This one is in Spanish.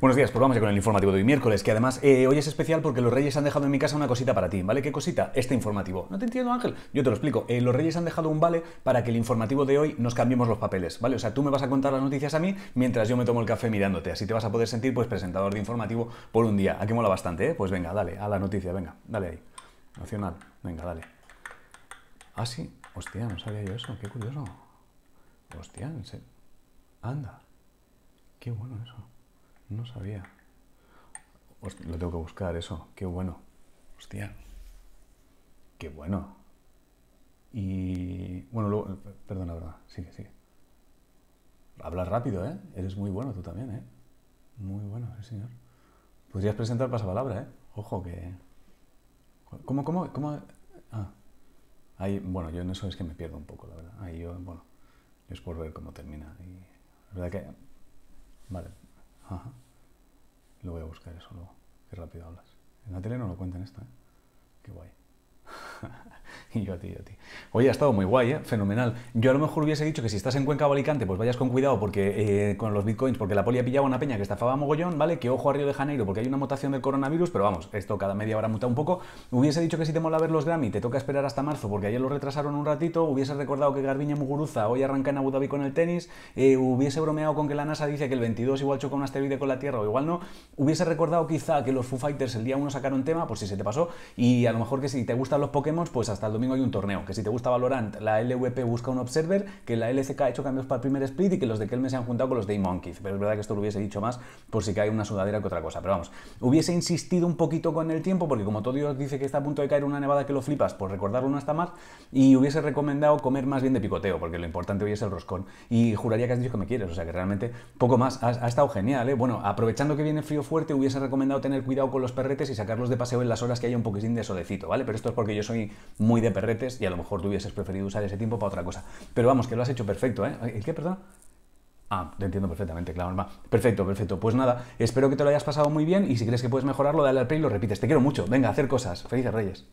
Buenos días, pues vamos ya con el informativo de hoy miércoles, que además eh, hoy es especial porque los Reyes han dejado en mi casa una cosita para ti, ¿vale? ¿Qué cosita? Este informativo. ¿No te entiendo, Ángel? Yo te lo explico. Eh, los Reyes han dejado un vale para que el informativo de hoy nos cambiemos los papeles, ¿vale? O sea, tú me vas a contar las noticias a mí mientras yo me tomo el café mirándote. Así te vas a poder sentir, pues, presentador de informativo por un día. Aquí mola bastante, ¿eh? Pues venga, dale, a la noticia, venga, dale ahí. Nacional, venga, dale. Ah, sí. Hostia, no sabía yo eso, qué curioso. Hostia, en serio. Anda. Qué bueno eso. No sabía. Lo tengo que buscar eso. Qué bueno. Hostia. Qué bueno. Y bueno, luego, perdona, verdad. Sigue, sigue. Hablas rápido, ¿eh? Eres muy bueno tú también, ¿eh? Muy bueno, sí, señor. Podrías presentar pasapalabra, ¿eh? Ojo que... ¿Cómo, cómo, cómo? Ah. Ahí, bueno, yo en eso es que me pierdo un poco, la verdad. Ahí yo, bueno, es por ver cómo termina. Y la verdad que... Vale. Ajá. Lo voy a buscar eso luego. Qué rápido hablas. En la tele no lo cuentan esto, ¿eh? Qué guay. y yo a ti, a ti. Oye, ha estado muy guay, ¿eh? fenomenal. Yo a lo mejor hubiese dicho que si estás en Cuenca o Alicante, pues vayas con cuidado porque eh, con los bitcoins, porque la poli ha pillado una peña que estafaba mogollón, ¿vale? Que ojo a Río de Janeiro, porque hay una mutación del coronavirus, pero vamos, esto cada media hora muta un poco. Hubiese dicho que si te mola ver los Grammy, te toca esperar hasta marzo, porque ayer lo retrasaron un ratito. Hubiese recordado que Garbiña Muguruza hoy arranca en Abu Dhabi con el tenis. Eh, hubiese bromeado con que la NASA dice que el 22 igual choca un asteroide con la Tierra, o igual no. Hubiese recordado quizá que los Foo Fighters el día 1 sacaron tema, por si se te pasó. Y a lo mejor que si te gustan los Pokémon, pues hasta el domingo hay un torneo. Que si te gusta Valorant, la LVP busca un Observer, que la LCK ha hecho cambios para el primer split y que los de Kelme se han juntado con los de Monkey. Pero es verdad que esto lo hubiese dicho más por si cae una sudadera que otra cosa. Pero vamos, hubiese insistido un poquito con el tiempo, porque como todo Dios dice que está a punto de caer una nevada que lo flipas, pues recordarlo no está más. Y hubiese recomendado comer más bien de picoteo, porque lo importante hoy es el roscón. Y juraría que has dicho que me quieres, o sea que realmente poco más. Ha, ha estado genial, ¿eh? Bueno, aprovechando que viene frío fuerte, hubiese recomendado tener cuidado con los perretes y sacarlos de paseo en las horas que haya un poquitín de solecito, ¿vale? Pero esto es porque yo soy muy de perretes y a lo mejor tú hubieses preferido usar ese tiempo para otra cosa. Pero vamos, que lo has hecho perfecto, ¿eh? ¿El qué, perdón? Ah, te entiendo perfectamente, claro, normal. Perfecto, perfecto. Pues nada, espero que te lo hayas pasado muy bien y si crees que puedes mejorarlo, dale al play y lo repites. Te quiero mucho. Venga, hacer cosas. Felices Reyes.